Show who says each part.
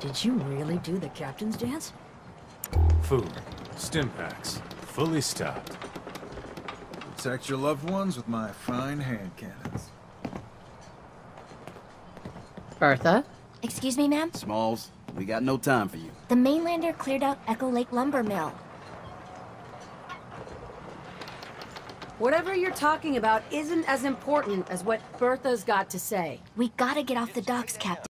Speaker 1: Did you really do the captain's dance?
Speaker 2: Food. Stimpaks. Fully stocked.
Speaker 3: Protect your loved ones with my fine hand cannons.
Speaker 4: Bertha?
Speaker 5: Excuse me, ma'am?
Speaker 6: Smalls, we got no time for you.
Speaker 5: The mainlander cleared out Echo Lake Lumber Mill.
Speaker 1: Whatever you're talking about isn't as important as what Bertha's got to say.
Speaker 5: We gotta get off the docks, Captain.